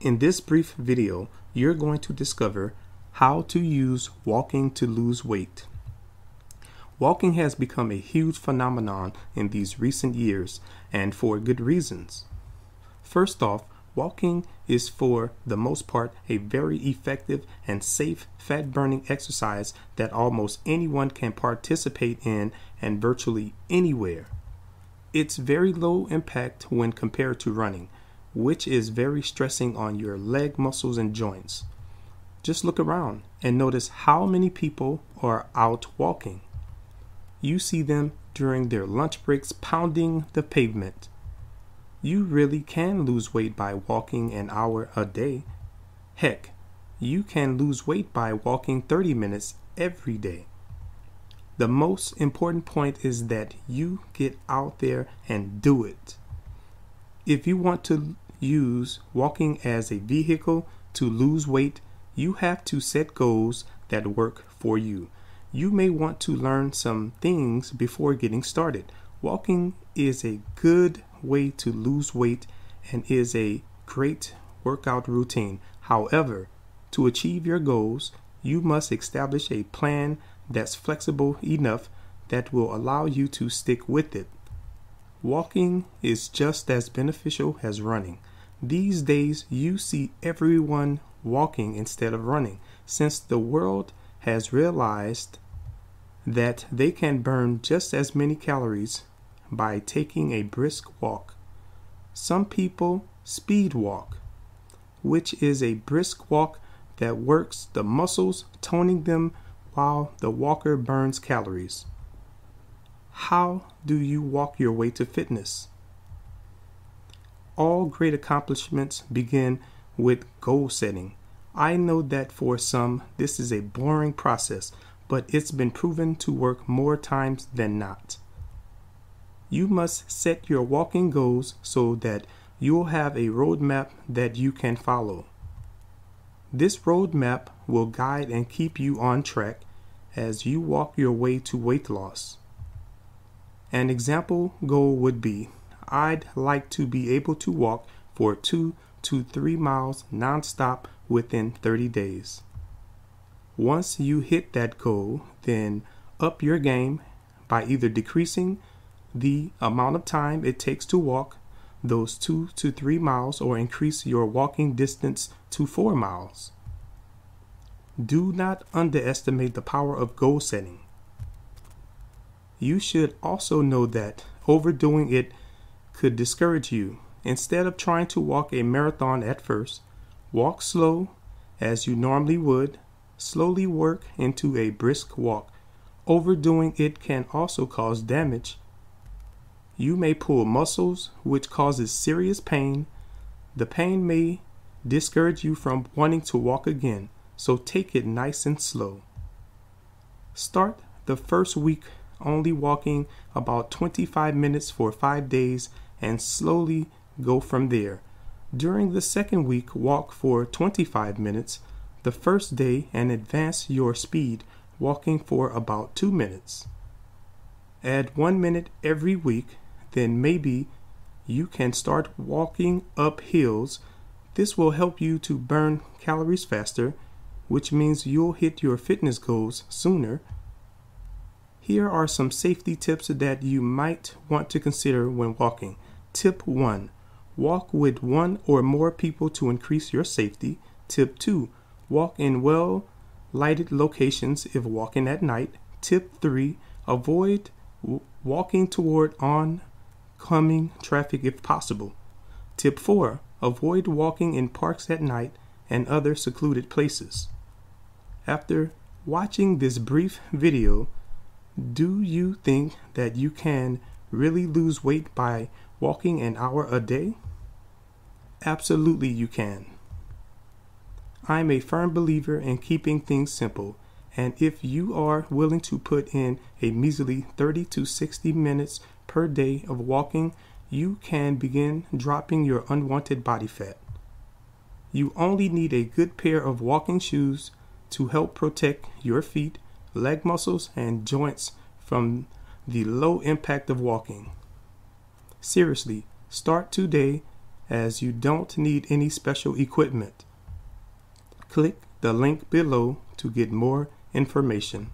In this brief video, you're going to discover how to use walking to lose weight. Walking has become a huge phenomenon in these recent years, and for good reasons. First off, walking is for the most part a very effective and safe fat burning exercise that almost anyone can participate in and virtually anywhere. It's very low impact when compared to running which is very stressing on your leg muscles and joints. Just look around and notice how many people are out walking. You see them during their lunch breaks pounding the pavement. You really can lose weight by walking an hour a day. Heck, you can lose weight by walking 30 minutes every day. The most important point is that you get out there and do it. If you want to use walking as a vehicle to lose weight, you have to set goals that work for you. You may want to learn some things before getting started. Walking is a good way to lose weight and is a great workout routine. However, to achieve your goals, you must establish a plan that's flexible enough that will allow you to stick with it. Walking is just as beneficial as running. These days, you see everyone walking instead of running, since the world has realized that they can burn just as many calories by taking a brisk walk. Some people speed walk, which is a brisk walk that works the muscles, toning them while the walker burns calories. How do you walk your way to fitness? All great accomplishments begin with goal setting. I know that for some, this is a boring process, but it's been proven to work more times than not. You must set your walking goals so that you'll have a roadmap that you can follow. This roadmap will guide and keep you on track as you walk your way to weight loss. An example goal would be I'd like to be able to walk for two to three miles nonstop within 30 days. Once you hit that goal, then up your game by either decreasing the amount of time it takes to walk those two to three miles or increase your walking distance to four miles. Do not underestimate the power of goal setting you should also know that overdoing it could discourage you. Instead of trying to walk a marathon at first, walk slow as you normally would. Slowly work into a brisk walk. Overdoing it can also cause damage. You may pull muscles, which causes serious pain. The pain may discourage you from wanting to walk again, so take it nice and slow. Start the first week only walking about 25 minutes for five days and slowly go from there. During the second week, walk for 25 minutes the first day and advance your speed, walking for about two minutes. Add one minute every week, then maybe you can start walking up hills. This will help you to burn calories faster, which means you'll hit your fitness goals sooner here are some safety tips that you might want to consider when walking. Tip 1 Walk with one or more people to increase your safety. Tip 2 Walk in well lighted locations if walking at night. Tip 3 Avoid walking toward oncoming traffic if possible. Tip 4 Avoid walking in parks at night and other secluded places. After watching this brief video, do you think that you can really lose weight by walking an hour a day? Absolutely, you can. I'm a firm believer in keeping things simple, and if you are willing to put in a measly 30 to 60 minutes per day of walking, you can begin dropping your unwanted body fat. You only need a good pair of walking shoes to help protect your feet leg muscles, and joints from the low impact of walking. Seriously, start today as you don't need any special equipment. Click the link below to get more information.